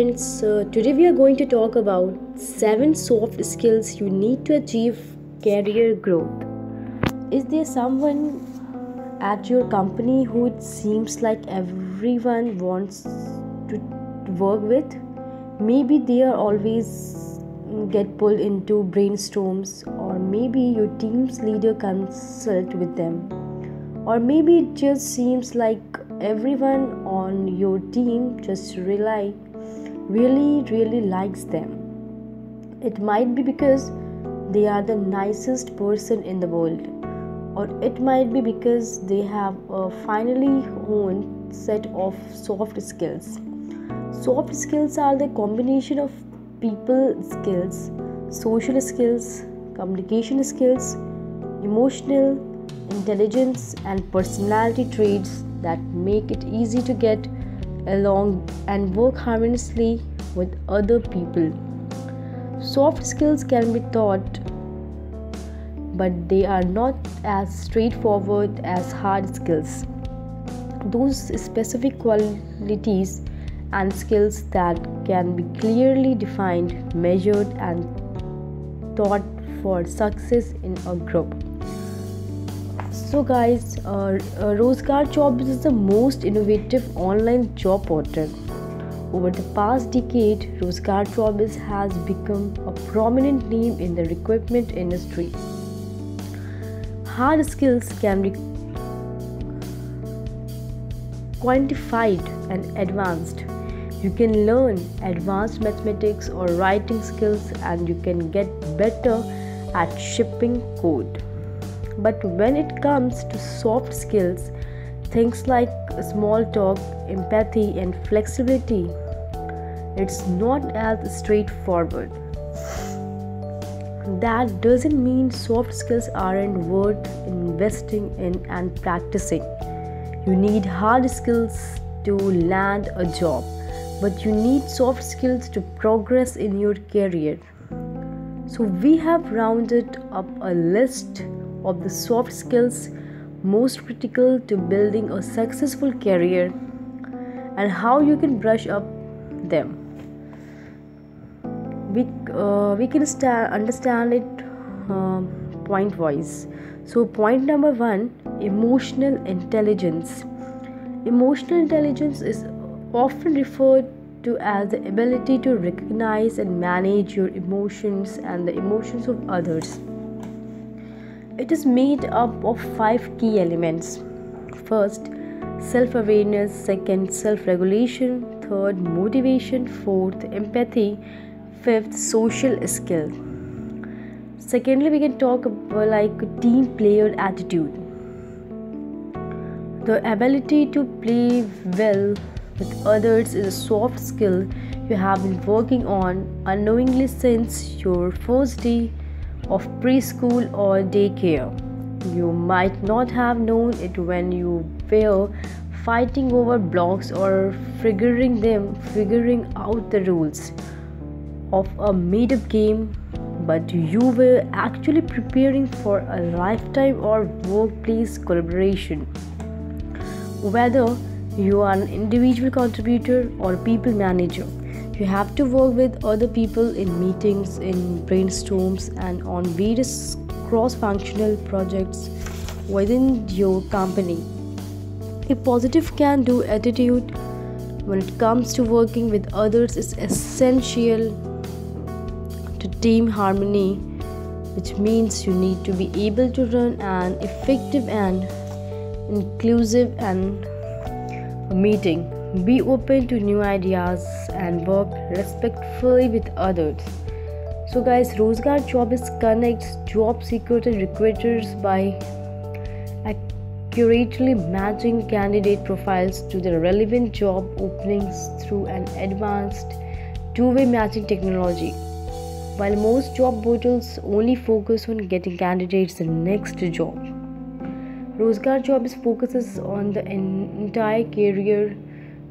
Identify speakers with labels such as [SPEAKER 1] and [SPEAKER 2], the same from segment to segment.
[SPEAKER 1] friends. Uh, today we are going to talk about 7 soft skills you need to achieve career growth. Is there someone at your company who it seems like everyone wants to work with? Maybe they are always get pulled into brainstorms or maybe your team's leader consult with them. Or maybe it just seems like everyone on your team just rely really really likes them. It might be because they are the nicest person in the world or it might be because they have a finally honed set of soft skills. Soft skills are the combination of people skills social skills communication skills emotional intelligence and personality traits that make it easy to get along and work harmoniously with other people. Soft skills can be taught, but they are not as straightforward as hard skills. Those specific qualities and skills that can be clearly defined, measured, and taught for success in a group. So, guys, uh, uh, Jobs is the most innovative online job portal. Over the past decade, Rozgar Jobs has become a prominent name in the recruitment industry. Hard skills can be quantified and advanced. You can learn advanced mathematics or writing skills, and you can get better at shipping code. But when it comes to soft skills, things like small talk, empathy, and flexibility, it's not as straightforward. That doesn't mean soft skills aren't worth investing in and practicing. You need hard skills to land a job, but you need soft skills to progress in your career. So, we have rounded up a list of the soft skills most critical to building a successful career and how you can brush up them. We, uh, we can sta- understand it uh, point wise so point number one emotional intelligence. Emotional intelligence is often referred to as the ability to recognize and manage your emotions and the emotions of others it is made up of five key elements. First, self awareness, second, self regulation, third, motivation, fourth, empathy, fifth, social skill. Secondly, we can talk about like team player attitude. The ability to play well with others is a soft skill you have been working on unknowingly since your first day of preschool or daycare. You might not have known it when you were fighting over blocks or figuring them figuring out the rules of a made up game but you were actually preparing for a lifetime or workplace collaboration whether you are an individual contributor or people manager you have to work with other people in meetings, in brainstorms, and on various cross functional projects within your company. A positive can do attitude when it comes to working with others is essential to team harmony, which means you need to be able to run an effective and inclusive and meeting be open to new ideas and work respectfully with others. So, guys, Rozgar Jobs connects job seekers and recruiters by accurately matching candidate profiles to the relevant job openings through an advanced two way matching technology. While most job portals only focus on getting candidates the next job, Rozgar Jobs focuses on the entire career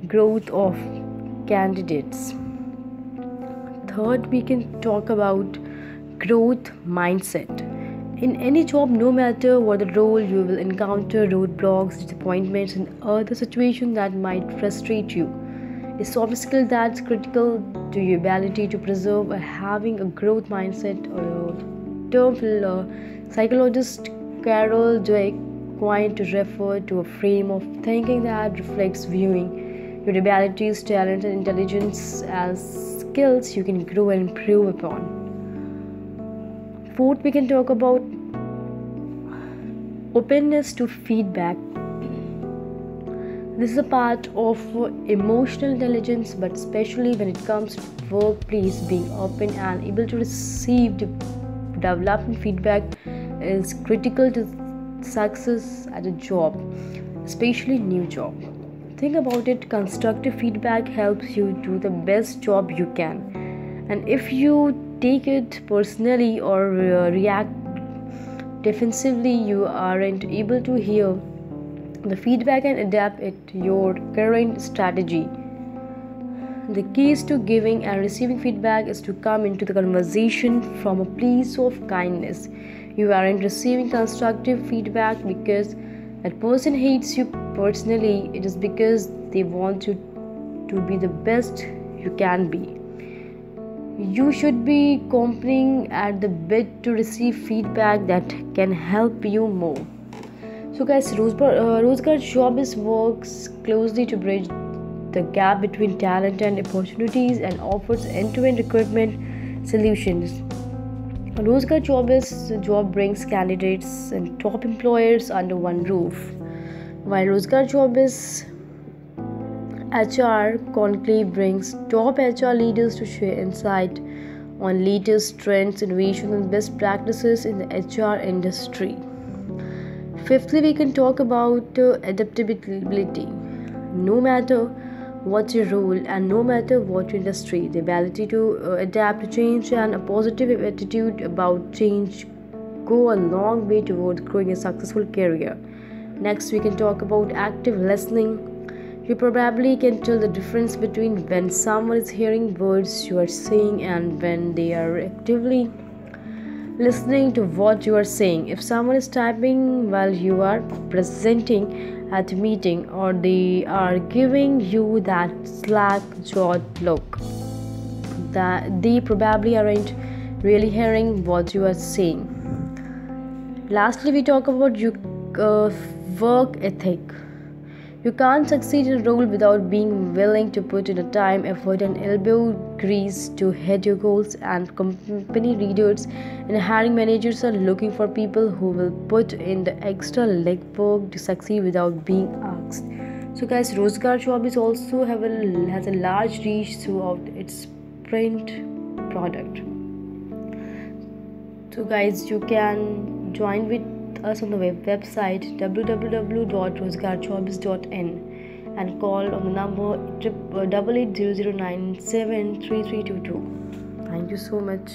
[SPEAKER 1] growth of candidates. Third, we can talk about growth mindset. In any job, no matter what the role, you will encounter roadblocks, disappointments, and other situations that might frustrate you. a soft skill that's critical to your ability to preserve a having a growth mindset or term uh, psychologist carol dweck coined to refer to a frame of thinking that reflects viewing your abilities talent and intelligence as skills you can grow and improve upon fourth we can talk about openness to feedback this is a part of emotional intelligence, but especially when it comes to workplace, being open and able to receive development feedback is critical to success at a job, especially new job. Think about it, constructive feedback helps you do the best job you can. And if you take it personally or uh, react defensively, you aren't able to hear the feedback and adapt it to your current strategy the keys to giving and receiving feedback is to come into the conversation from a place of kindness you aren't receiving constructive feedback because that person hates you personally it is because they want you to be the best you can be you should be complying at the bit to receive feedback that can help you more so, guys, Rozgar, uh, Jobs works closely to bridge the gap between talent and opportunities and offers end-to-end recruitment solutions. Rozgar Jobs job brings candidates and top employers under one roof, while Rozgar Jobs HR Conclave brings top HR leaders to share insight on latest trends, innovations, and best practices in the HR industry. Fifthly, we can talk about uh, adaptability. No matter what your role and no matter what industry, the ability to uh, adapt to change and a positive attitude about change go a long way towards growing a successful career. Next, we can talk about active listening. You probably can tell the difference between when someone is hearing words you are saying and when they are actively listening to what you are saying. If someone is typing while you are presenting at a meeting or they are giving you that slack jawed look, that they probably aren't really hearing what you are saying. Lastly, we talk about your uh, work ethic. You can't succeed in a role without being willing to put in a time, effort, and elbow grease to hit your goals. And company leaders and hiring managers are looking for people who will put in the extra legwork to succeed without being asked. So, guys, Rozgar Job is also have a, has a large reach throughout its print product. So, guys, you can join with us on the web website www.rozgarjobs.in and call on the number 8800973322. Thank you so much.